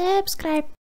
subscribe.